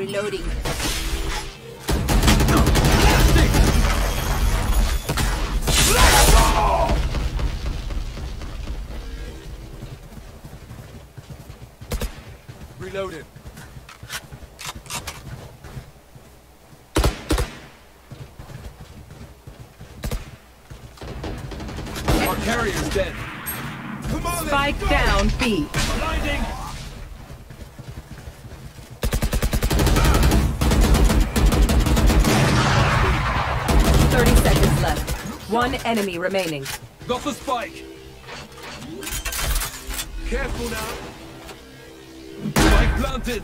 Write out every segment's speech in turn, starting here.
Reloading. Reloaded. Our carrier's dead. Come on, Spike down B. Blinding. One enemy remaining. Got the spike. Careful now. Spike planted.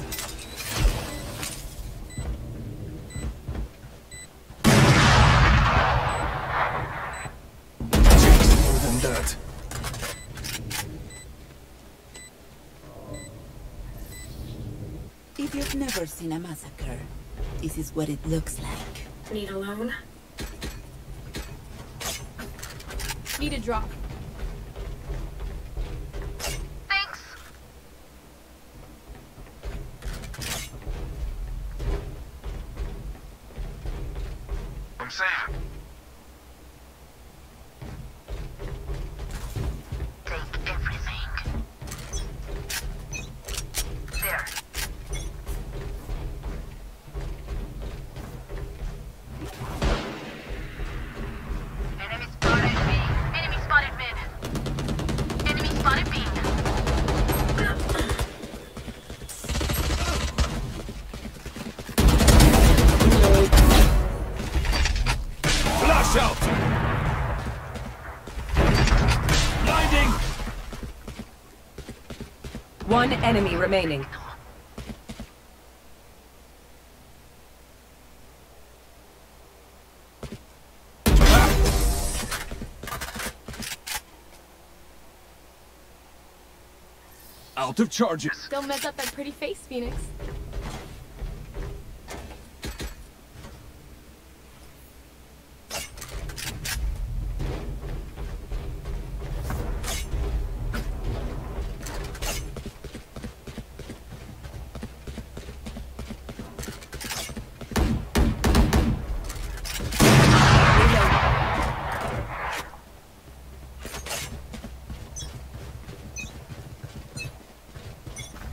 Takes more than that. If you've never seen a massacre, this is what it looks like. Need a loan? Need a drop. Thanks. I'm saving. One enemy remaining. Out of charges. Don't mess up that pretty face, Phoenix.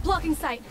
Blocking sight.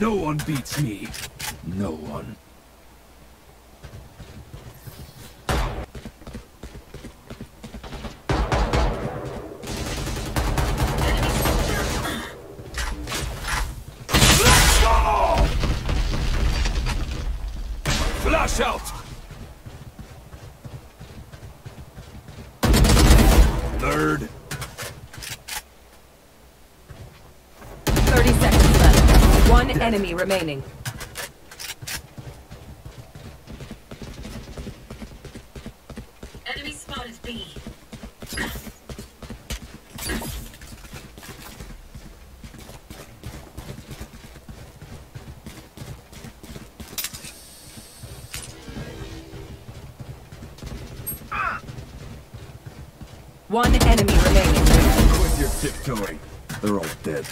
No one beats me. No one. Flash out! Third. One enemy remaining. Enemy spotted B. One enemy remaining. Quit your tiptoeing. They're all dead.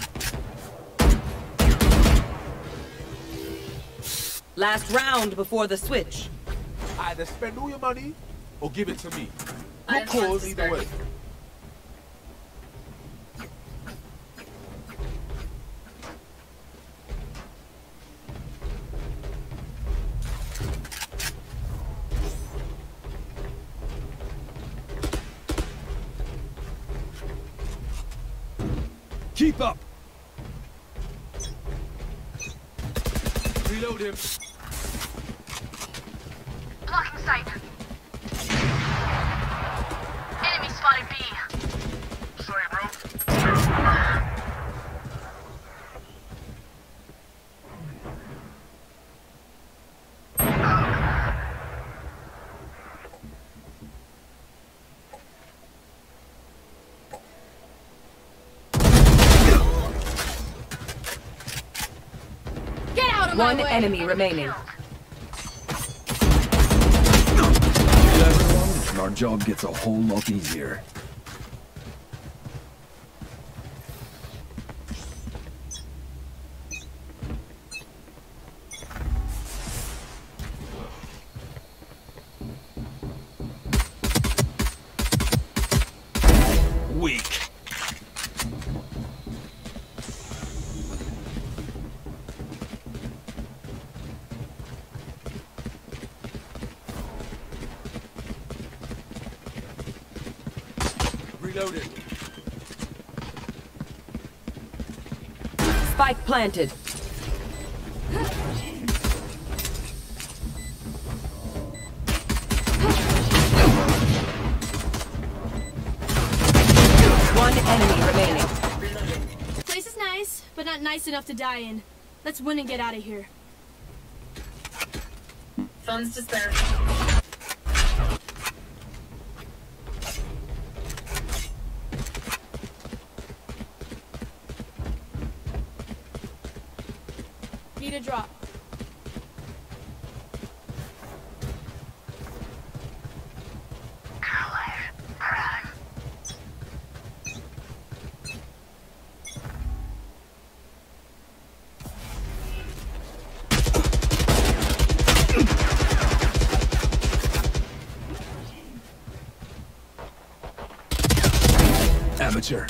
Last round before the switch. Either spend all your money or give it to me. No calls either way. Keep up! Reload him. Blocking sight. Enemy spotted B. Sorry, bro. Get out of One enemy remaining. Job gets a whole lot easier. Reloaded. Spike planted. One enemy remaining. Place is nice, but not nice enough to die in. Let's win and get out of here. Funds to spare. Need a drop. Amateur.